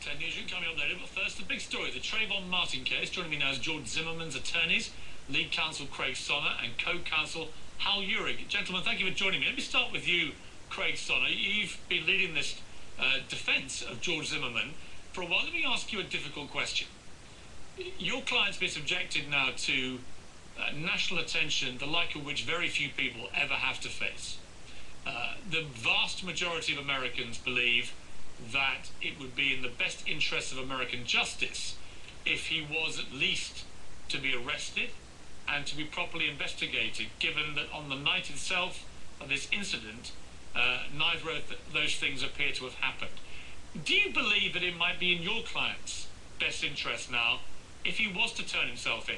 Ted Nugent coming up later, but first the big story, the Trayvon Martin case. Joining me now is George Zimmerman's attorneys, lead counsel Craig Sonner and co-counsel Hal Uhrig. Gentlemen, thank you for joining me. Let me start with you, Craig Sonner. You've been leading this uh, defence of George Zimmerman for a while. Let me ask you a difficult question. Your client's been subjected now to uh, national attention, the like of which very few people ever have to face. Uh, the vast majority of Americans believe that it would be in the best interest of American justice if he was at least to be arrested and to be properly investigated, given that on the night itself of this incident, uh, neither of those things appear to have happened. Do you believe that it might be in your client's best interest now if he was to turn himself in?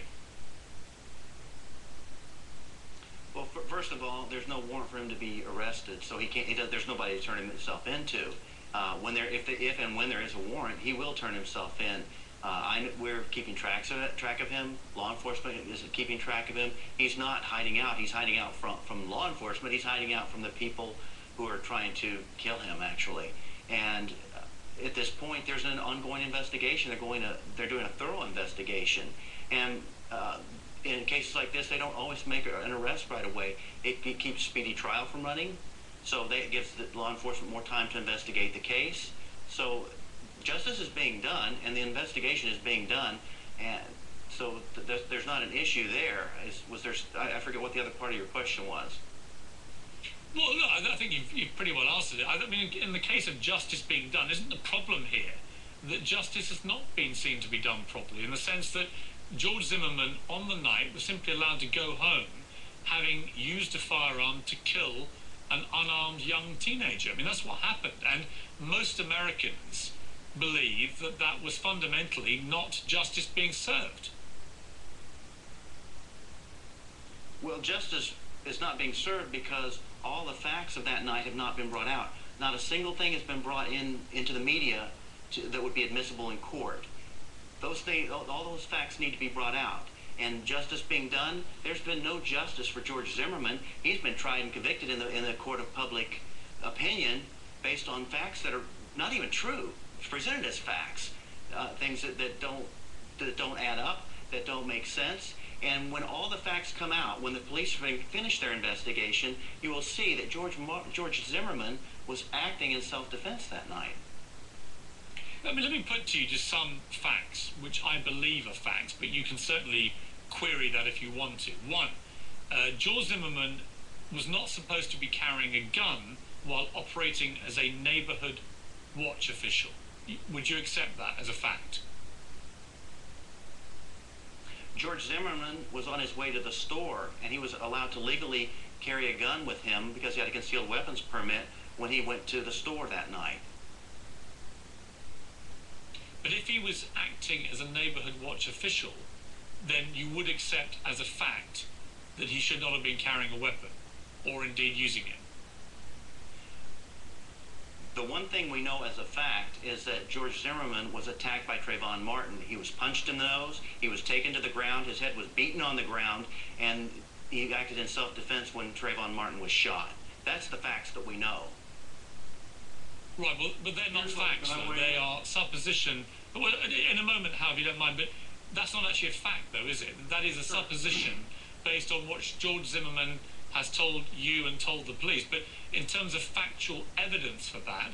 Well, first of all, there's no warrant for him to be arrested, so he can't. He does, there's nobody to turn himself into. Uh, when there, if, if and when there is a warrant, he will turn himself in. Uh, I, we're keeping tracks of it, track of him. Law enforcement is keeping track of him. He's not hiding out. He's hiding out from, from law enforcement. He's hiding out from the people who are trying to kill him, actually. And uh, at this point, there's an ongoing investigation. They're going to, they're doing a thorough investigation. And uh, in cases like this, they don't always make an arrest right away. It, it keeps speedy trial from running. So that gives the law enforcement more time to investigate the case. So justice is being done, and the investigation is being done, and so th there's not an issue there. Is, was there? I, I, forget what the other part of your question was. Well, no, I think you've, you've pretty well answered it. I mean, in the case of justice being done, isn't the problem here that justice has not been seen to be done properly, in the sense that George Zimmerman, on the night, was simply allowed to go home, having used a firearm to kill an unarmed young teenager. I mean, that's what happened. And most Americans believe that that was fundamentally not justice being served. Well, justice is not being served because all the facts of that night have not been brought out. Not a single thing has been brought in into the media to, that would be admissible in court. Those things, all those facts need to be brought out and justice being done. There's been no justice for George Zimmerman. He's been tried and convicted in the in the court of public opinion based on facts that are not even true, It's presented as facts, uh, things that, that don't that don't add up, that don't make sense. And when all the facts come out, when the police finish their investigation, you will see that George Mar George Zimmerman was acting in self-defense that night. Let me, let me put to you just some facts, which I believe are facts, but you can certainly query that if you want to. One, uh, George Zimmerman was not supposed to be carrying a gun while operating as a neighborhood watch official. Would you accept that as a fact? George Zimmerman was on his way to the store, and he was allowed to legally carry a gun with him because he had a concealed weapons permit when he went to the store that night. But if he was acting as a neighbourhood watch official, then you would accept as a fact that he should not have been carrying a weapon, or indeed using it. The one thing we know as a fact is that George Zimmerman was attacked by Trayvon Martin. He was punched in the nose, he was taken to the ground, his head was beaten on the ground, and he acted in self-defense when Trayvon Martin was shot. That's the facts that we know. Right, well, but they're not facts, though. They are supposition. Well, in a moment, Hal, if you don't mind, but that's not actually a fact, though, is it? That is a supposition based on what George Zimmerman has told you and told the police. But in terms of factual evidence for that,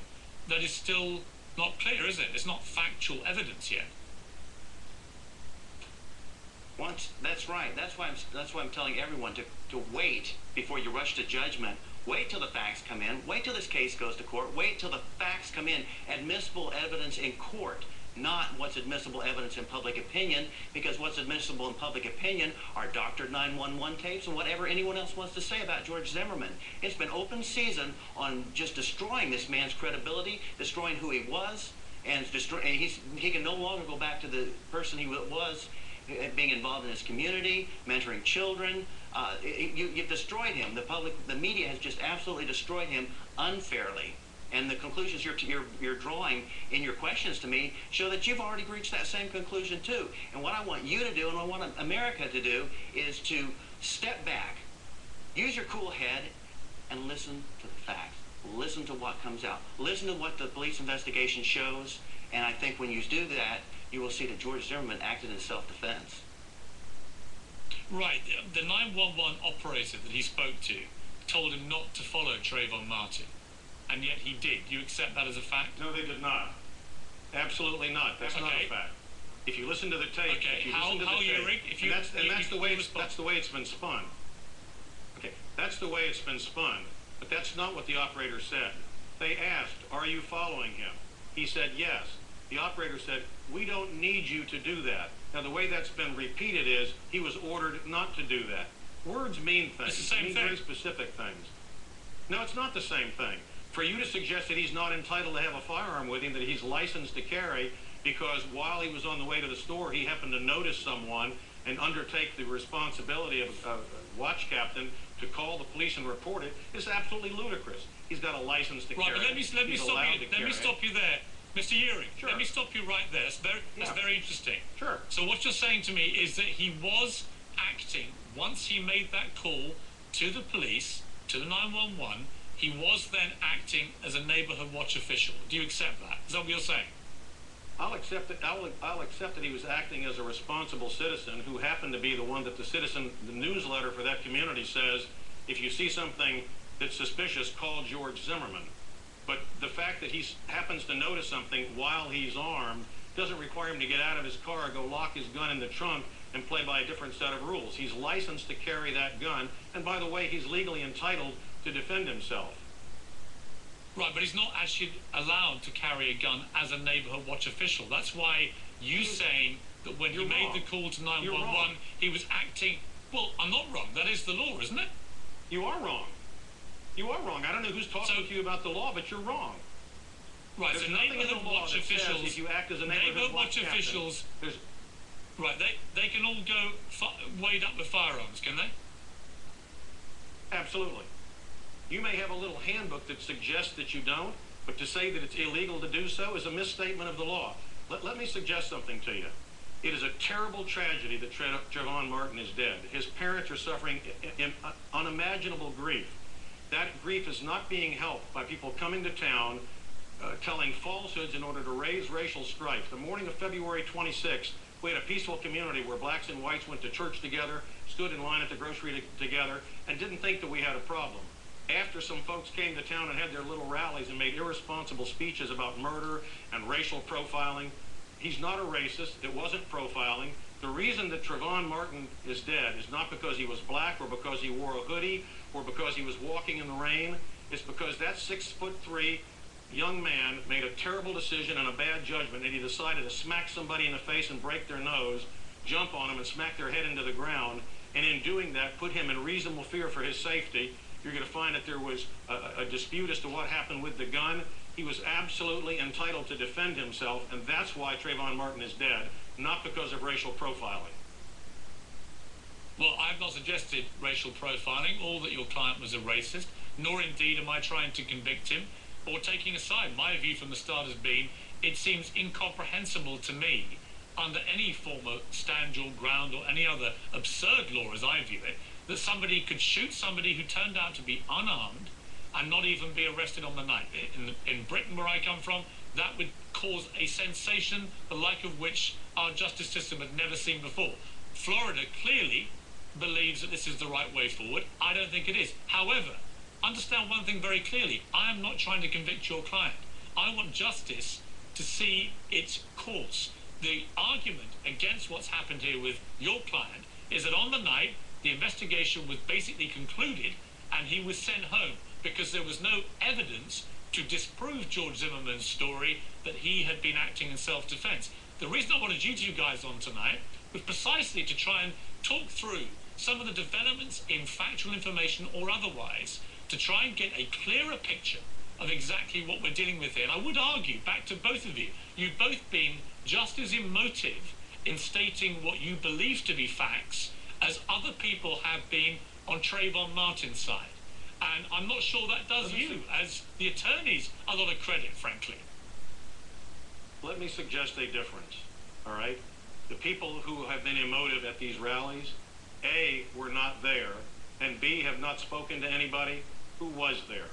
that is still not clear, is it? It's not factual evidence yet. Once that's right. That's why I'm that's why I'm telling everyone to, to wait before you rush to judgment Wait till the facts come in. Wait till this case goes to court. Wait till the facts come in. Admissible evidence in court, not what's admissible evidence in public opinion, because what's admissible in public opinion are doctored 911 tapes and whatever anyone else wants to say about George Zimmerman. It's been open season on just destroying this man's credibility, destroying who he was, and, destroy, and he can no longer go back to the person he was being involved in his community, mentoring children. Uh, you, have destroyed him. The public, the media has just absolutely destroyed him unfairly. And the conclusions you're, you're, you're drawing in your questions to me show that you've already reached that same conclusion too. And what I want you to do and I want America to do is to step back, use your cool head, and listen to the facts. Listen to what comes out. Listen to what the police investigation shows And I think when you do that, you will see that George Zimmerman acted in self-defense. Right. The 911 operator that he spoke to told him not to follow Trayvon Martin, and yet he did. You accept that as a fact? No, they did not. Absolutely not. That's not a fact. If you listen to the tape, Okay, if you how- listen to how the tape, rig- if and that's, and you- that's you the way it's, that's the way it's been spun. Okay, that's the way it's been spun. But that's not what the operator said. They asked, "Are you following him?" He said, "Yes." The operator said, "We don't need you to do that." Now, the way that's been repeated is he was ordered not to do that. Words mean things. It's the same mean thing. very specific things. No, it's not the same thing. For you to suggest that he's not entitled to have a firearm with him, that he's licensed to carry, because while he was on the way to the store, he happened to notice someone and undertake the responsibility of a watch captain to call the police and report it, is absolutely ludicrous. He's got a license to Right, carry. but let me let me He's stop you. Let me stop you there, Mr. Uhrig. Sure. Let me stop you right there. That's very Yeah. very interesting. Sure. So what you're saying to me is that he was acting once he made that call to the police to the 911. He was then acting as a neighborhood watch official. Do you accept that? Is that what you're saying? I'll accept that. I'll, I'll accept that he was acting as a responsible citizen who happened to be the one that the citizen, the newsletter for that community says, if you see something that's suspicious, call George Zimmerman. But the fact that he happens to notice something while he's armed doesn't require him to get out of his car, go lock his gun in the trunk, and play by a different set of rules. He's licensed to carry that gun, and by the way, he's legally entitled to defend himself. Right, but he's not actually allowed to carry a gun as a neighborhood watch official. That's why you saying that when he You're made wrong. the call to 911, he was acting. Well, I'm not wrong. That is the law, isn't it? You are wrong. You are wrong. I don't know who's talking So- to you about the law, but you're wrong. Right, There's so nothing in the law watch officials. if you act as a neighborhood watch watch captain, officials. There's, Right, they they can all go weighed up with firearms, can they? absolutely. You may have a little handbook that suggests that you don't, but to say that it's illegal to do so is a misstatement of the law. Let, let me suggest something to you. It is a terrible tragedy that Tra- Trayvon Martin is dead. His parents are suffering uh, unimaginable grief. That grief is not being helped by people coming to town uh, telling falsehoods in order to raise racial strife. The morning of February 26th, we had a peaceful community where blacks and whites went to church together, stood in line at the grocery to- together, and didn't think that we had a problem. After some folks came to town and had their little rallies and made irresponsible speeches about murder and racial profiling, he's not a racist. It wasn't profiling. The reason that Trayvon Martin is dead is not because he was black or because he wore a hoodie or because he was walking in the rain. It's because that six foot three young man made a terrible decision and a bad judgment, and he decided to smack somebody in the face and break their nose, jump on them and smack their head into the ground, and in doing that, put him in reasonable fear for his safety. You're going to find that there was a, a dispute as to what happened with the gun. He was absolutely entitled to defend himself, and that's why Trayvon Martin is dead, not because of racial profiling. Well, I've not suggested racial profiling or that your client was a racist, nor indeed am I trying to convict him or taking a side. My view from the start has been it seems incomprehensible to me under any form of stand your ground or any other absurd law as I view it, that somebody could shoot somebody who turned out to be unarmed and not even be arrested on the night. In, in Britain, where I come from, that would cause a sensation the like of which our justice system had never seen before. Florida clearly believes that this is the right way forward. I don't think it is. However, understand one thing very clearly. I am not trying to convict your client. I want justice to see its course. The argument against what's happened here with your client is that on the night, the investigation was basically concluded and he was sent home because there was no evidence to disprove George Zimmerman's story that he had been acting in self-defense. The reason I wanted you two guys on tonight was precisely to try and talk through some of the developments in factual information or otherwise to try and get a clearer picture of exactly what we're dealing with here. And I would argue, back to both of you, you've both been just as emotive in stating what you believe to be facts as other people have been on Trayvon Martin's side. And I'm not sure that does you, as the attorneys, a lot of credit, frankly. Let me suggest a difference, all right? The people who have been emotive at these rallies, A, were not there, and B, have not spoken to anybody who was there.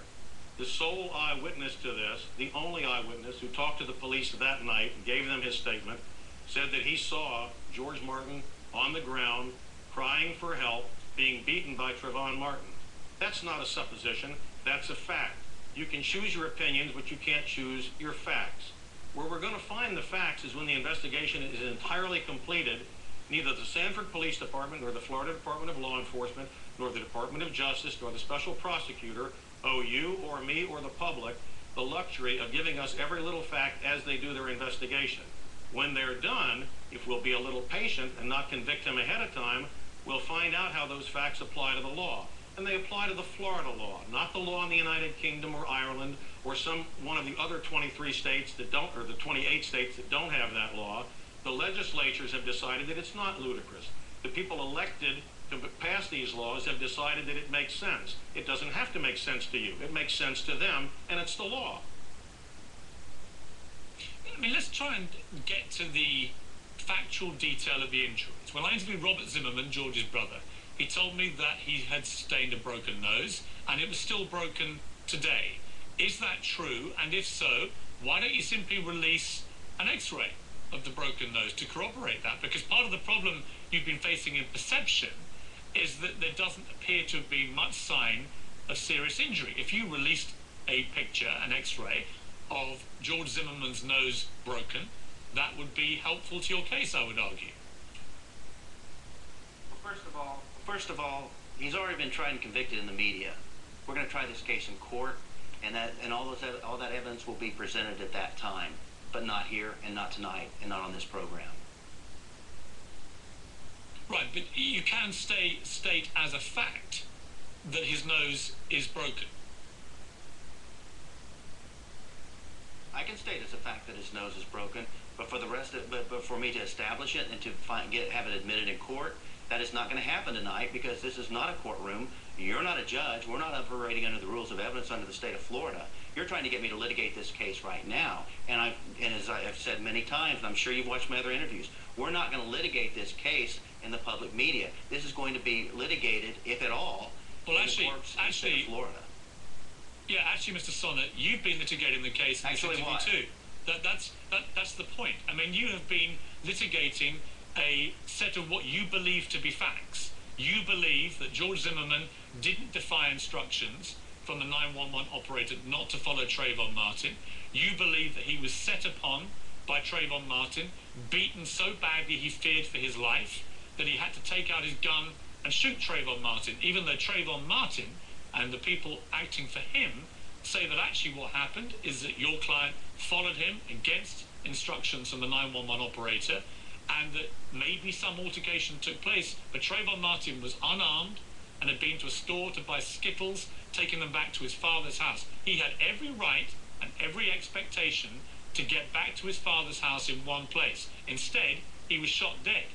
the sole eyewitness to this, the only eyewitness who talked to the police that night and gave them his statement, said that he saw George Martin on the ground crying for help, being beaten by Trayvon Martin. That's not a supposition, that's a fact. You can choose your opinions, but you can't choose your facts. Where we're going to find the facts is when the investigation is entirely completed. Neither the Sanford Police Department, nor the Florida Department of Law Enforcement, nor the Department of Justice, nor the Special Prosecutor owe you or me or the public the luxury of giving us every little fact as they do their investigation. When they're done, if we'll be a little patient and not convict him ahead of time, we'll find out how those facts apply to the law. And they apply to the Florida law, not the law in the United Kingdom or Ireland or some one of the other 23 states that don't, or the 28 states that don't have that law. The legislatures have decided that it's not ludicrous. The people elected to pass these laws have decided that it makes sense. It doesn't have to make sense to you. It makes sense to them, and it's the law. I mean, let's try and get to the factual detail of the injuries. When I interviewed Robert Zimmerman, George's brother, he told me that he had sustained a broken nose and it was still broken today. Is that true? And if so, why don't you simply release an x-ray of the broken nose to corroborate that? Because part of the problem you've been facing in perception is that there doesn't appear to have been much sign of serious injury. If you released a picture, an x-ray, of George Zimmerman's nose broken, that would be helpful to your case, I would argue. Well, first of all, first of all, he's already been tried and convicted in the media. We're going to try this case in court, and that and all those all that evidence will be presented at that time, but not here and not tonight and not on this program. Right, but you can stay, state as a fact that his nose is broken. I can state as a fact that his nose is broken, but for the rest of but, but for me to establish it and to find, get have it admitted in court, that is not going to happen tonight because this is not a courtroom. You're not a judge. We're not operating under the rules of evidence under the state of Florida. You're trying to get me to litigate this case right now. And I've and as I've said many times, and I'm sure you've watched my other interviews, we're not going to litigate this case in the public media. This is going to be litigated, if at all, well, in actually, the courts in the state of Florida. Yeah, actually, Mr. Sonner, you've been litigating the case in Actually, this interview what? too. That, that's, that, that's the point. I mean, you have been litigating a set of what you believe to be facts. You believe that George Zimmerman didn't defy instructions from the 911 operator not to follow Trayvon Martin. You believe that he was set upon by Trayvon Martin, beaten so badly he feared for his life that he had to take out his gun and shoot Trayvon Martin, even though Trayvon Martin and the people acting for him say that actually what happened is that your client followed him against instructions from the 911 operator and that maybe some altercation took place, but Trayvon Martin was unarmed and had been to a store to buy Skittles, taking them back to his father's house. He had every right and every expectation to get back to his father's house in one place. Instead, he was shot dead.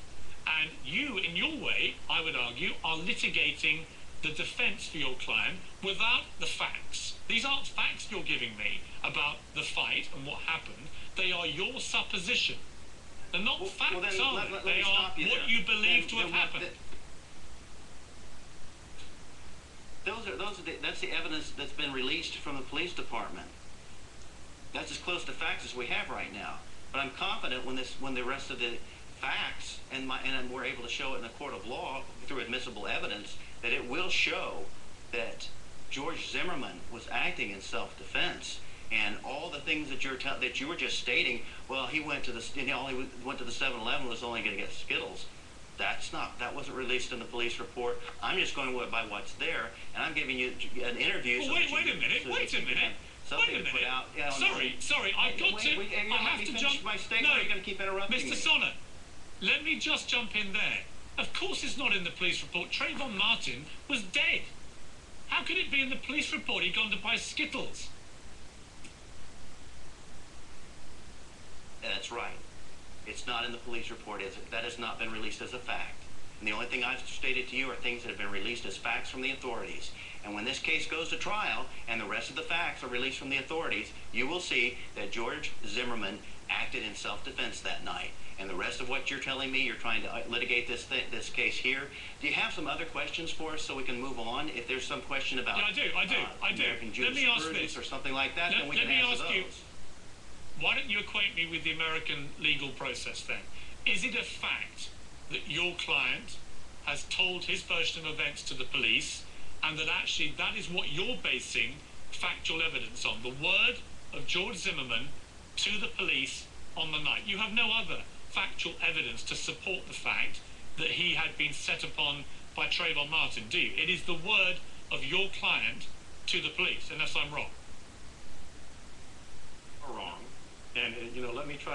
And you, in your way, I would argue, are litigating the defense for your client without the facts. These aren't facts you're giving me about the fight and what happened. They are your supposition. They're not Well, facts, well, then, are let- they? let- let they are you what there. you believe Then- to have happened. th- Those are those are the, that's the evidence that's been released from the police department. That's as close to facts as we have right now. But I'm confident when this when the rest of the facts and my and we're able to show it in a court of law through admissible evidence that it will show that George Zimmerman was acting in self-defense and all the things that you're that you were just stating. Well, he went to the you know, only went to the 7-Eleven was only going to get Skittles. That's not that wasn't released in the police report. I'm just going by what's there, and I'm giving you an interview. Well, so wait, wait you a minute, so wait a minute. have Something Wait a minute. out. Sorry, sorry, I've got Wait, to. wait, I have to jump. my statement, no, you're gonna keep interrupting Mr. me. Sonner, let me just jump in there. Of course, it's not in the police report. Trayvon Martin was dead. How could it be in the police report? He'd gone to buy Skittles. That's right. It's not in the police report, is it? That has not been released as a fact. And the only thing I've stated to you are things that have been released as facts from the authorities. And when this case goes to trial and the rest of the facts are released from the authorities, you will see that George Zimmerman acted in self-defense that night. And the rest of what you're telling me, you're trying to uh, litigate this thi- this case here. Do you have some other questions for us so we can move on? If there's some question about Yeah, I do, I do, uh, I do. American Let me ask this. or something like that, Let- then we let can me answer ask you- those. Why don't you acquaint me with the American legal process then? Is it a fact that your client has told his version of events to the police and that actually that is what you're basing factual evidence on? The word of George Zimmerman to the police on the night. You have no other factual evidence to support the fact that he had been set upon by Trayvon Martin, do you? It is the word of your client to the police, unless I'm wrong. Wrong. And, uh, you know, let me try to